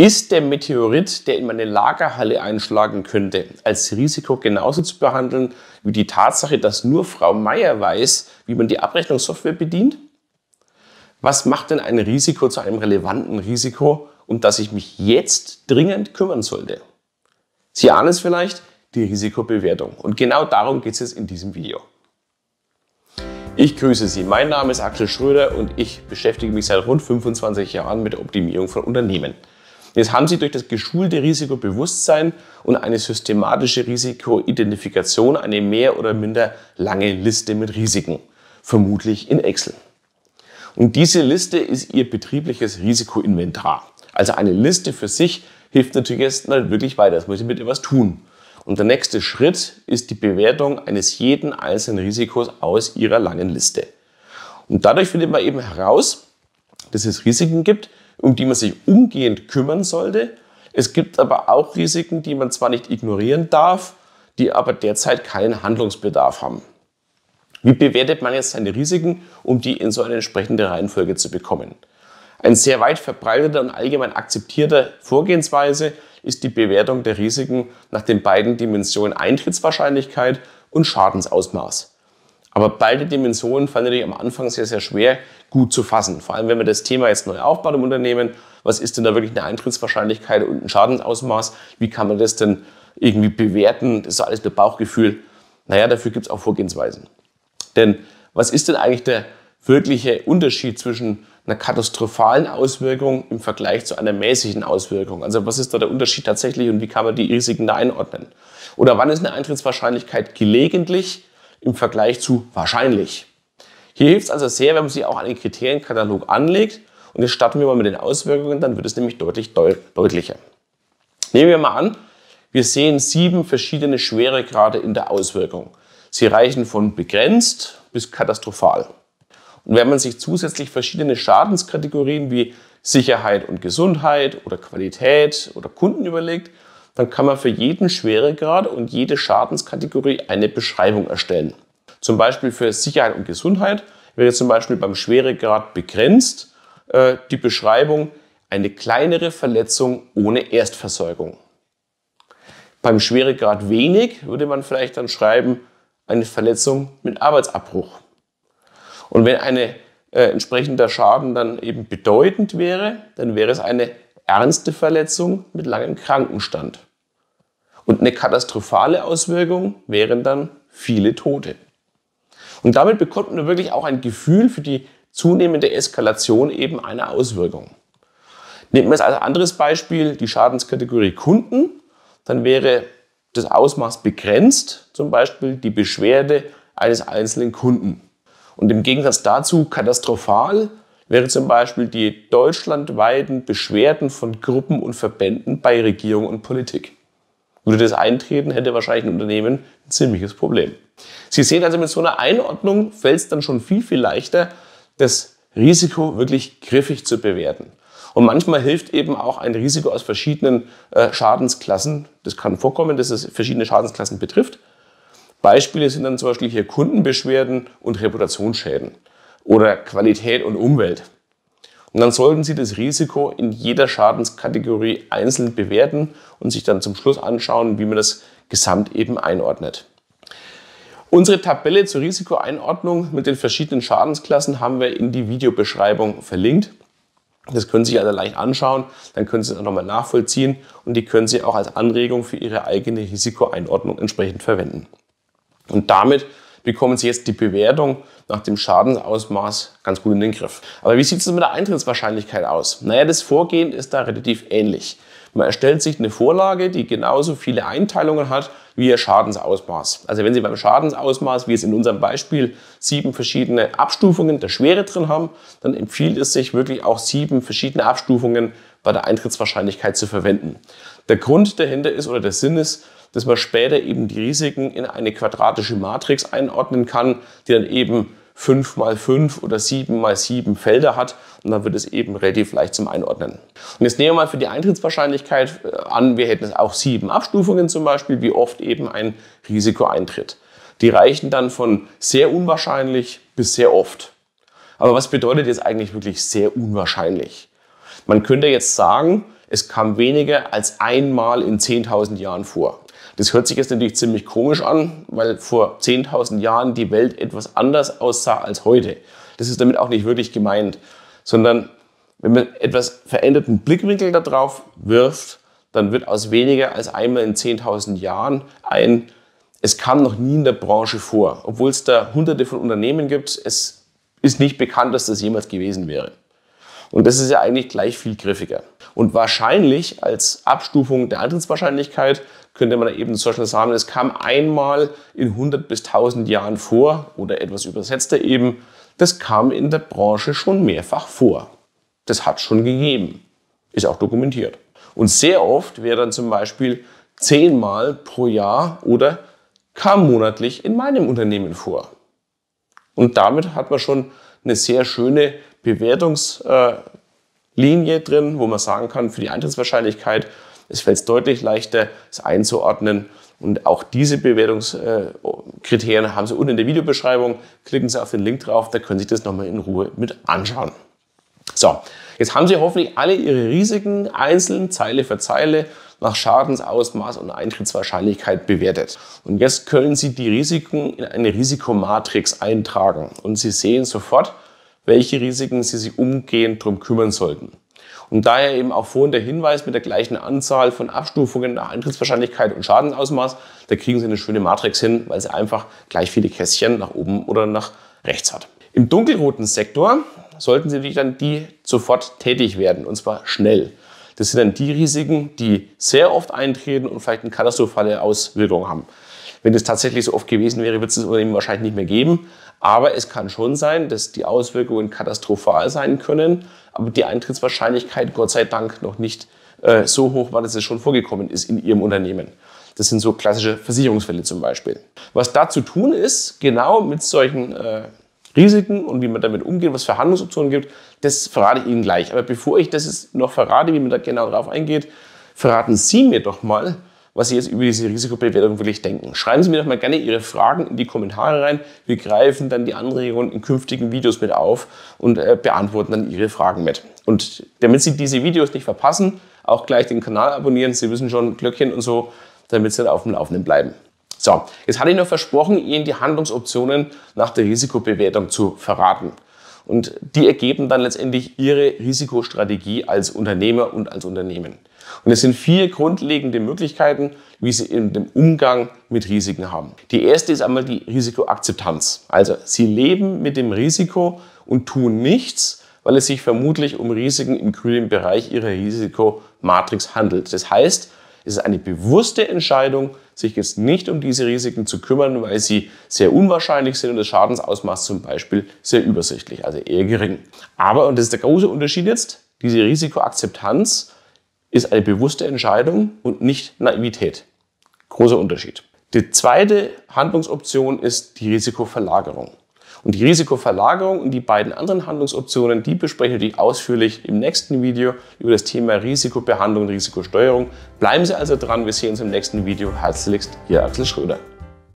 Ist der Meteorit, der in meine Lagerhalle einschlagen könnte, als Risiko genauso zu behandeln wie die Tatsache, dass nur Frau Meier weiß, wie man die Abrechnungssoftware bedient? Was macht denn ein Risiko zu einem relevanten Risiko, um das ich mich jetzt dringend kümmern sollte? Sie ahnen es vielleicht, die Risikobewertung. Und genau darum geht es jetzt in diesem Video. Ich grüße Sie. Mein Name ist Axel Schröder und ich beschäftige mich seit rund 25 Jahren mit der Optimierung von Unternehmen. Jetzt haben Sie durch das geschulte Risikobewusstsein und eine systematische Risikoidentifikation eine mehr oder minder lange Liste mit Risiken, vermutlich in Excel. Und diese Liste ist Ihr betriebliches Risikoinventar. Also eine Liste für sich hilft natürlich jetzt nicht wirklich weiter. Das muss ich mit etwas tun. Und der nächste Schritt ist die Bewertung eines jeden einzelnen Risikos aus Ihrer langen Liste. Und dadurch findet man eben heraus, dass es Risiken gibt, um die man sich umgehend kümmern sollte. Es gibt aber auch Risiken, die man zwar nicht ignorieren darf, die aber derzeit keinen Handlungsbedarf haben. Wie bewertet man jetzt seine Risiken, um die in so eine entsprechende Reihenfolge zu bekommen? Ein sehr weit verbreiteter und allgemein akzeptierter Vorgehensweise ist die Bewertung der Risiken nach den beiden Dimensionen Eintrittswahrscheinlichkeit und Schadensausmaß. Aber beide Dimensionen fallen natürlich am Anfang sehr, sehr schwer gut zu fassen. Vor allem, wenn man das Thema jetzt neu aufbaut im Unternehmen. Was ist denn da wirklich eine Eintrittswahrscheinlichkeit und ein Schadensausmaß? Wie kann man das denn irgendwie bewerten? Das ist alles nur Bauchgefühl. Naja, dafür gibt es auch Vorgehensweisen. Denn was ist denn eigentlich der wirkliche Unterschied zwischen einer katastrophalen Auswirkung im Vergleich zu einer mäßigen Auswirkung? Also was ist da der Unterschied tatsächlich und wie kann man die Risiken da einordnen? Oder wann ist eine Eintrittswahrscheinlichkeit gelegentlich im Vergleich zu wahrscheinlich? Hier hilft es also sehr, wenn man sich auch einen Kriterienkatalog anlegt und jetzt starten wir mal mit den Auswirkungen, dann wird es nämlich deutlich deutlicher. Nehmen wir mal an, wir sehen sieben verschiedene Schweregrade in der Auswirkung. Sie reichen von begrenzt bis katastrophal. Und wenn man sich zusätzlich verschiedene Schadenskategorien wie Sicherheit und Gesundheit oder Qualität oder Kunden überlegt, dann kann man für jeden Schweregrad und jede Schadenskategorie eine Beschreibung erstellen. Zum Beispiel für Sicherheit und Gesundheit wäre zum Beispiel beim Schweregrad begrenzt äh, die Beschreibung eine kleinere Verletzung ohne Erstversorgung. Beim Schweregrad wenig würde man vielleicht dann schreiben eine Verletzung mit Arbeitsabbruch. Und wenn eine äh, entsprechender Schaden dann eben bedeutend wäre, dann wäre es eine ernste Verletzung mit langem Krankenstand. Und eine katastrophale Auswirkung wären dann viele Tote. Und damit bekommt man wirklich auch ein Gefühl für die zunehmende Eskalation eben einer Auswirkung. Nehmen wir es als anderes Beispiel die Schadenskategorie Kunden, dann wäre das Ausmaß begrenzt, zum Beispiel die Beschwerde eines einzelnen Kunden. Und im Gegensatz dazu katastrophal wäre zum Beispiel die deutschlandweiten Beschwerden von Gruppen und Verbänden bei Regierung und Politik. Würde das eintreten, hätte wahrscheinlich ein Unternehmen ein ziemliches Problem. Sie sehen also, mit so einer Einordnung fällt es dann schon viel, viel leichter, das Risiko wirklich griffig zu bewerten. Und manchmal hilft eben auch ein Risiko aus verschiedenen äh, Schadensklassen. Das kann vorkommen, dass es verschiedene Schadensklassen betrifft. Beispiele sind dann zum Beispiel hier Kundenbeschwerden und Reputationsschäden oder Qualität und Umwelt. Und dann sollten Sie das Risiko in jeder Schadenskategorie einzeln bewerten und sich dann zum Schluss anschauen, wie man das gesamt eben einordnet. Unsere Tabelle zur Risikoeinordnung mit den verschiedenen Schadensklassen haben wir in die Videobeschreibung verlinkt. Das können Sie sich also leicht anschauen, dann können Sie es auch nochmal nachvollziehen und die können Sie auch als Anregung für Ihre eigene Risikoeinordnung entsprechend verwenden. Und damit bekommen Sie jetzt die Bewertung nach dem Schadensausmaß ganz gut in den Griff. Aber wie sieht es mit der Eintrittswahrscheinlichkeit aus? Naja, das Vorgehen ist da relativ ähnlich. Man erstellt sich eine Vorlage, die genauso viele Einteilungen hat wie Ihr Schadensausmaß. Also wenn Sie beim Schadensausmaß, wie es in unserem Beispiel, sieben verschiedene Abstufungen der Schwere drin haben, dann empfiehlt es sich wirklich auch sieben verschiedene Abstufungen bei der Eintrittswahrscheinlichkeit zu verwenden. Der Grund dahinter ist oder der Sinn ist, dass man später eben die Risiken in eine quadratische Matrix einordnen kann, die dann eben 5 mal 5 oder 7 mal 7 Felder hat und dann wird es eben relativ leicht zum Einordnen. Und jetzt nehmen wir mal für die Eintrittswahrscheinlichkeit äh, an, wir hätten auch sieben Abstufungen zum Beispiel, wie oft eben ein Risiko eintritt. Die reichen dann von sehr unwahrscheinlich bis sehr oft. Aber was bedeutet jetzt eigentlich wirklich sehr unwahrscheinlich? Man könnte jetzt sagen, es kam weniger als einmal in 10.000 Jahren vor. Das hört sich jetzt natürlich ziemlich komisch an, weil vor 10.000 Jahren die Welt etwas anders aussah als heute. Das ist damit auch nicht wirklich gemeint, sondern wenn man etwas veränderten Blickwinkel darauf wirft, dann wird aus weniger als einmal in 10.000 Jahren ein, es kam noch nie in der Branche vor. Obwohl es da hunderte von Unternehmen gibt, es ist nicht bekannt, dass das jemals gewesen wäre. Und das ist ja eigentlich gleich viel griffiger. Und wahrscheinlich als Abstufung der Antrittswahrscheinlichkeit könnte man eben zum Beispiel sagen, es kam einmal in 100 bis 1000 Jahren vor oder etwas übersetzter eben, das kam in der Branche schon mehrfach vor. Das hat schon gegeben. Ist auch dokumentiert. Und sehr oft wäre dann zum Beispiel zehnmal pro Jahr oder kam monatlich in meinem Unternehmen vor. Und damit hat man schon eine sehr schöne Bewertungslinie drin, wo man sagen kann, für die Eintrittswahrscheinlichkeit, es fällt deutlich leichter, es einzuordnen. Und auch diese Bewertungskriterien haben Sie unten in der Videobeschreibung. Klicken Sie auf den Link drauf, da können Sie das nochmal in Ruhe mit anschauen. So, jetzt haben Sie hoffentlich alle Ihre Risiken einzeln, Zeile für Zeile, nach Schadensausmaß und Eintrittswahrscheinlichkeit bewertet. Und jetzt können Sie die Risiken in eine Risikomatrix eintragen und Sie sehen sofort, welche Risiken Sie sich umgehend darum kümmern sollten. Und daher eben auch vorhin der Hinweis mit der gleichen Anzahl von Abstufungen nach Eintrittswahrscheinlichkeit und Schadensausmaß, da kriegen Sie eine schöne Matrix hin, weil sie einfach gleich viele Kästchen nach oben oder nach rechts hat. Im dunkelroten Sektor sollten Sie dann die sofort tätig werden und zwar schnell. Das sind dann die Risiken, die sehr oft eintreten und vielleicht eine katastrophale Auswirkung haben. Wenn das tatsächlich so oft gewesen wäre, wird es das Unternehmen wahrscheinlich nicht mehr geben. Aber es kann schon sein, dass die Auswirkungen katastrophal sein können, aber die Eintrittswahrscheinlichkeit Gott sei Dank noch nicht äh, so hoch war, dass es schon vorgekommen ist in Ihrem Unternehmen. Das sind so klassische Versicherungsfälle zum Beispiel. Was da zu tun ist, genau mit solchen äh, Risiken und wie man damit umgeht, was für Handlungsoptionen gibt, das verrate ich Ihnen gleich. Aber bevor ich das noch verrate, wie man da genau drauf eingeht, verraten Sie mir doch mal, was Sie jetzt über diese Risikobewertung wirklich denken. Schreiben Sie mir doch mal gerne Ihre Fragen in die Kommentare rein. Wir greifen dann die Anregungen in künftigen Videos mit auf und äh, beantworten dann Ihre Fragen mit. Und damit Sie diese Videos nicht verpassen, auch gleich den Kanal abonnieren. Sie wissen schon, Glöckchen und so, damit Sie auf dem Laufenden bleiben. So, jetzt hatte ich noch versprochen, Ihnen die Handlungsoptionen nach der Risikobewertung zu verraten. Und die ergeben dann letztendlich Ihre Risikostrategie als Unternehmer und als Unternehmen. Und es sind vier grundlegende Möglichkeiten, wie Sie in dem Umgang mit Risiken haben. Die erste ist einmal die Risikoakzeptanz. Also Sie leben mit dem Risiko und tun nichts, weil es sich vermutlich um Risiken im grünen Bereich Ihrer Risikomatrix handelt. Das heißt, es ist eine bewusste Entscheidung, sich jetzt nicht um diese Risiken zu kümmern, weil sie sehr unwahrscheinlich sind und das Schadensausmaß zum Beispiel sehr übersichtlich, also eher gering. Aber, und das ist der große Unterschied jetzt, diese Risikoakzeptanz ist eine bewusste Entscheidung und nicht Naivität. Großer Unterschied. Die zweite Handlungsoption ist die Risikoverlagerung. Und die Risikoverlagerung und die beiden anderen Handlungsoptionen, die besprechen wir ausführlich im nächsten Video über das Thema Risikobehandlung und Risikosteuerung. Bleiben Sie also dran, wir sehen uns im nächsten Video. Herzlichst, Ihr Axel Schröder.